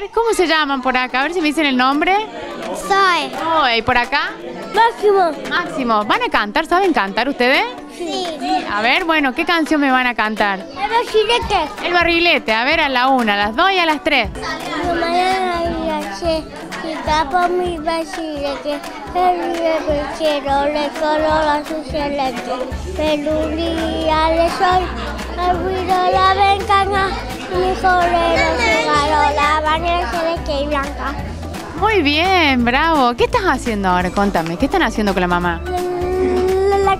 ver, ¿cómo se llaman por acá? A ver si me dicen el nombre. Soy. Oh, ¿y por acá? Máximo. Máximo. ¿Van a cantar? ¿Saben cantar ustedes? Sí. A ver, bueno, ¿qué canción me van a cantar? El bachilete. El barrilete, a ver, a la una, a las dos y a las tres. Mi jorero se ganó la bañera celeste y blanca. Muy bien, bravo. ¿Qué estás haciendo ahora? Contame, ¿qué están haciendo con la mamá? La, la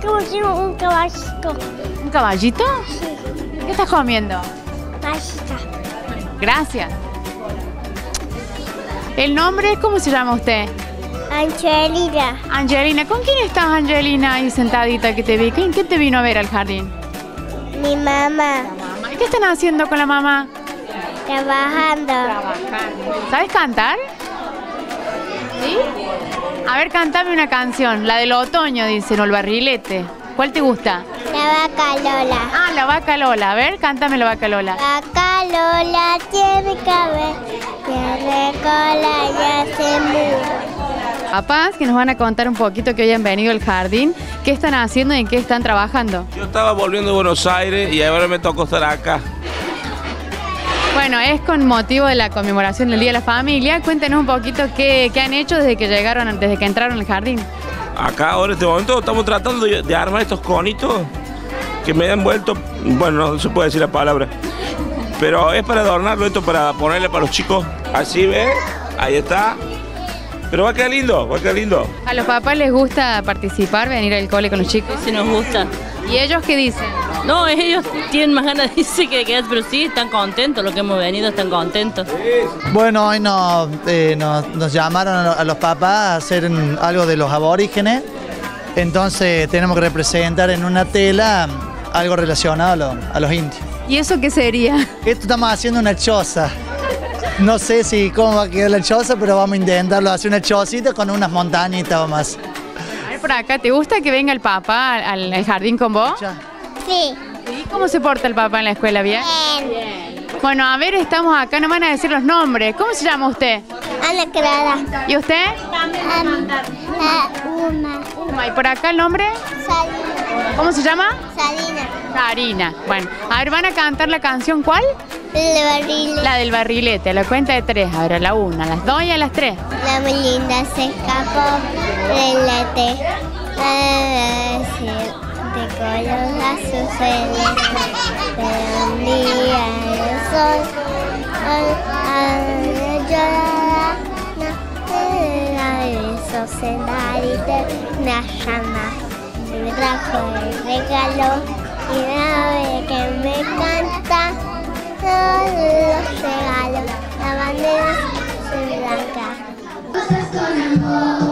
un caballito. ¿Un caballito? Sí, ¿Qué estás comiendo? mágica. Gracias. ¿El nombre? ¿Cómo se llama usted? Angelina, Angelina. ¿Con quién estás, Angelina, ahí sentadita que te vi? ¿Quién, quién te vino a ver al jardín? mi mamá, ¿Y qué están haciendo con la mamá? trabajando. ¿Sabes cantar? ¿Sí? A ver, cantame una canción, la del otoño, dicen, o el barrilete. ¿Cuál te gusta? La vaca Lola. Ah, la vaca Lola. A ver, cántame la vaca Lola. Vaca Lola tiene cabeza, tiene cola y hace mu. Papás que nos van a contar un poquito que hoy han venido al jardín, qué están haciendo y en qué están trabajando. Yo estaba volviendo de Buenos Aires y ahora me tocó estar acá. Bueno, es con motivo de la conmemoración del Día de la Familia. Cuéntenos un poquito qué, qué han hecho desde que llegaron, desde que entraron al jardín. Acá ahora en este momento estamos tratando de, de armar estos conitos que me han vuelto, bueno, no se puede decir la palabra, pero es para adornarlo esto, para ponerle para los chicos. Así, ¿ves? Ahí está. Pero va a quedar lindo, va a quedar lindo. ¿A los papás les gusta participar, venir al cole con los chicos? Si nos gusta. ¿Y ellos qué dicen? No, ellos tienen más ganas de irse que de quedarse, pero sí, están contentos, los que hemos venido están contentos. Bueno, hoy nos, eh, nos, nos llamaron a lo- a los papás a hacer algo de los aborígenes, entonces tenemos que representar en una tela algo relacionado a, lo- a los indios. ¿Y eso qué sería? Esto estamos haciendo una choza. No sé si cómo va a quedar la choza, pero vamos a intentarlo, hacer una chocita con unas montañitas o más. A ver por acá, ¿te gusta que venga el papá al, al jardín con vos? Sí. ¿Y cómo se porta el papá en la escuela? ¿Bien? Bien. Bueno, a ver, estamos acá, nos van a decir los nombres. ¿Cómo se llama usted? Ana Clara. ¿Y usted? Am- ah, Uma. Uma. ¿Y por acá el nombre? Salina. ¿Cómo se llama? Salina. Karina. Bueno, a ver, ¿van a cantar la canción cuál? El barril. La del barrilete, a la cuenta de tres. A ver, a la una, a las dos y a las tres. La muy linda se escapó del late. De color azul un día el sol. Una llama. Me trajo el regalo. Y vez que me encanta. Todos los regalos. La bandera es blanca. Cosas con amor.